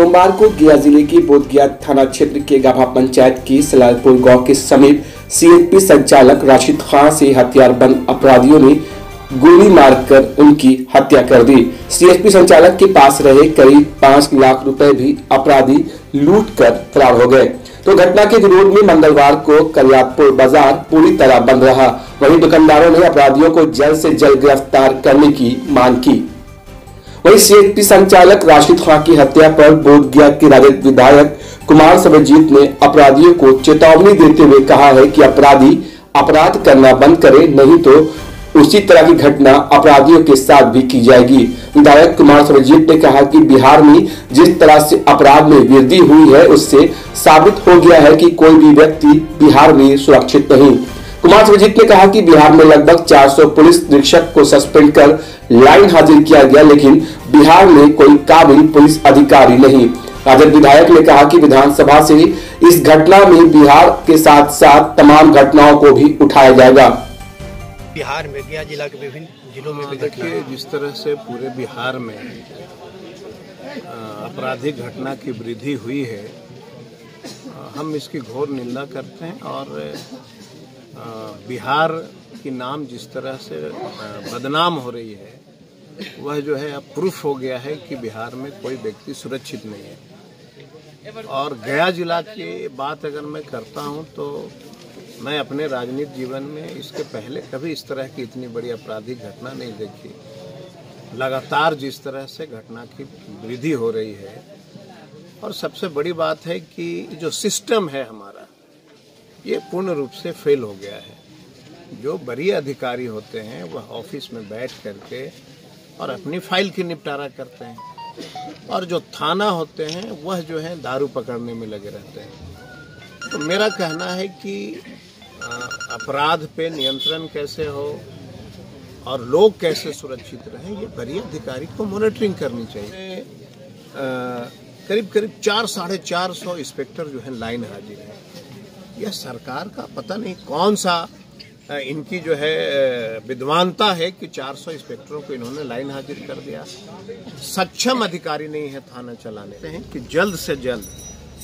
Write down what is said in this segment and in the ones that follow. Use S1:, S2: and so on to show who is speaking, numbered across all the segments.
S1: सोमवार को गया ज़िले की बोधगया थाना क्षेत्र के गाभा पंचायत की सलालपुर गाँव के समीप सीएचपी संचालक राशिद खान से हथियारबंद अपराधियों ने गोली मारकर उनकी हत्या कर दी। सीएचपी संचालक के पास रहे करीब पाँच लाख रुपए भी अपराधी लूट कर फरार हो गए। तो घटना के विरोध में मंगलवार को करियापुर बाज़ार पूरी तरह बंद रहा। वहीं दुकानदारों ने अपराधियों को जल्द से जल्द गिरफ़्तार करने की मांग की। वहीं सीएचपी संचालक राशिद खान की हत्या पर बोधगया के राजद विधायक कुमार सर्वजीत ने अपराधियों को चेतावनी देते हुए कहा है कि अपराधी अपराध करना बंद करे, नहीं तो उसी तरह की घटना अपराधियों के साथ भी की जाएगी। विधायक कुमार सर्वजीत ने कहा कि बिहार में जिस तरह से अपराध में वृद्धि हुई है, उससे साबित हो गया है कि कोई भी व्यक्ति बिहार में सुरक्षित नहीं। कुमार सर्वजीत ने कहा कि बिहार में लगभग 400 पुलिस निरीक्षक को सस्पेंड कर लाइन हाजिर किया गया लेकिन बिहार में कोई काबिल पुलिस अधिकारी नहीं। राजद विधायक ने कहा कि विधानसभा से इस घटना में बिहार के साथ साथ तमाम घटनाओं को भी उठाया जाएगा।
S2: बिहार में गया जिला के विभिन्न जिलों में
S3: देखिए जिस तरह से पूरे बिहार में आपराधिक घटना की वृद्धि हुई है हम इसकी घोर निंदा करते हैं और बिहार की नाम जिस तरह से बदनाम हो रही है, वह जो है अब प्रूफ हो गया है कि बिहार में कोई व्यक्ति सुरक्षित नहीं है। और गया जिला की बात अगर मैं करता हूँ तो मैं अपने राजनीतिक जीवन में इसके पहले कभी इस तरह की इतनी बड़ी आपराधिक घटना नहीं देखी। लगातार जिस तरह से घटना की वृद्धि हो रही है, और सबसे बड़ी बात है कि जो सिस्टम है हमारा ये पूर्ण रूप से फेल हो गया है। जो बड़ी अधिकारी होते हैं, वह ऑफ़िस में बैठ करके और अपनी फ़ाइल की निपटारा करते हैं। और जो थाना होते हैं, वह जो है दारू पकड़ने में लगे रहते हैं। तो मेरा कहना है कि अपराध पे नियंत्रण कैसे हो और लोग कैसे सुरक्षित रहें, ये बड़ी अधिकारी को मॉनिटरिंग करनी चाहिए। करीब करीब चार, साढ़े चार सौ इंस्पेक्टर जो है लाइन हाजिर है। यह सरकार का पता नहीं कौन सा इनकी जो है विद्वानता है कि 400 इंस्पेक्टरों को इन्होंने लाइन हाजिर कर दिया। सक्षम अधिकारी नहीं है थाना चलाने हैं कि जल्द से जल्द,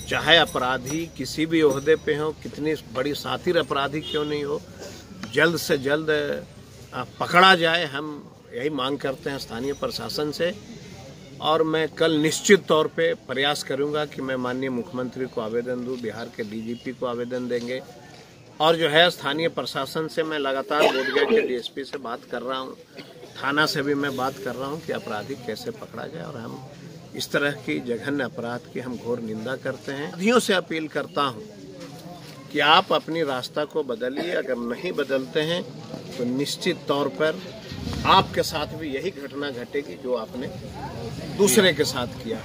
S3: चाहे अपराधी किसी भी ओहदे पे हो, कितनी बड़ी सातिर अपराधी क्यों नहीं हो, जल्द से जल्द पकड़ा जाए। हम यही मांग करते हैं स्थानीय प्रशासन से और मैं कल निश्चित तौर पे प्रयास करूँगा कि मैं माननीय मुख्यमंत्री को आवेदन दूँ, बिहार के डीजीपी को आवेदन देंगे। और जो है, स्थानीय प्रशासन से मैं लगातार बोधगया के डीएसपी से बात कर रहा हूँ। थाना से भी मैं बात कर रहा हूँ कि अपराधी कैसे पकड़ा जाए और हम इस तरह की जघन्य अपराध की हम घोर निंदा करते हैं। अपराधियों से अपील करता हूँ कि आप अपनी रास्ता को बदलिए। अगर नहीं बदलते हैं तो निश्चित तौर पर आपके साथ भी यही घटना घटेगी जो आपने दूसरे के साथ किया।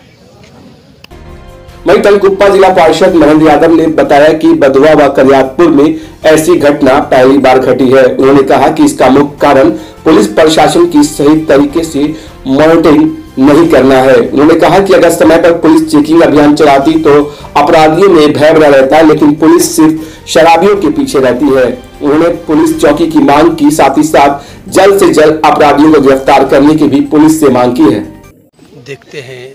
S1: वहीं तलकुप्पा जिला पार्षद महेंद्र यादव ने बताया कि बदुआ व करियातपुर में ऐसी घटना पहली बार घटी है। उन्होंने कहा कि इसका मुख्य कारण पुलिस प्रशासन की सही तरीके से मॉनिटरिंग नहीं करना है। उन्होंने कहा कि अगर समय पर पुलिस चेकिंग अभियान चलाती तो अपराधियों में भय बना रहता, लेकिन पुलिस सिर्फ़ शराबियों के पीछे रहती है। उन्होंने पुलिस चौकी की मांग की साथ ही साथ जल्द से जल्द अपराधियों को गिरफ़्तार करने की भी पुलिस से मांग की है।
S2: देखते हैं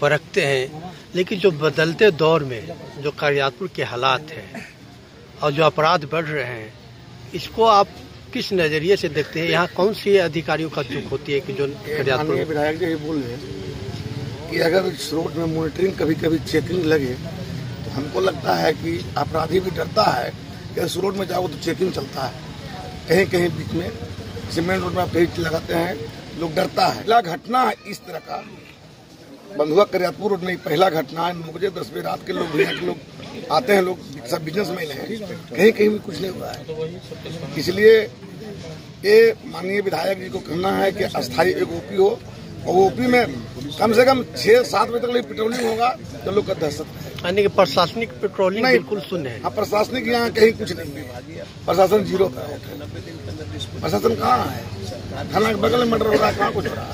S2: परखते हैं लेकिन जो बदलते दौर में जो करियातपुर के हालात हैं और जो अपराध बढ़ रहे हैं इसको आप किस नज़रिए से देखते हैं? यहाँ कौन सी अधिकारियों का चूक होती है कि जो करियातपुर
S4: विधायक जी ये बोल रहे हैं कि अगर इस रोड में मॉनिटरिंग कभी कभी चेकिंग लगे हमको लगता है कि अपराधी भी डरता है कि इस रोड में जाओ तो चेकिंग चलता है। कहीं कहीं बीच में सीमेंट रोड में आप लागाते हैं, लोग डरता है। पहला घटना है इस तरह का। बंधुआ करियातपुर रोड में पहला घटना है। नौ बजे दस बजे रात के लोग भैया के लोग आते हैं, लोग सब बिज़नेस मैन हैं। कहीं कहीं भी कुछ नहीं हुआ है। इसलिए ये माननीय विधायक जी को कहना है कि अस्थायी एक ओपी हो। और ओपी में कम से कम छह सात बजे तक पेट्रोलिंग होगा तो लोग का दहशत
S2: यानी कि प्रशासनिक पेट्रोलिंग
S4: नहीं।
S2: बिल्कुल शून्य है।
S4: हाँ प्रशासनिक यहाँ कहीं कुछ नहीं है। प्रशासन ज़ीरो का है। प्रशासन कहाँ है? थाना के बगल में मर्डर हो रहा है कहाँ कुछ हो रहा है?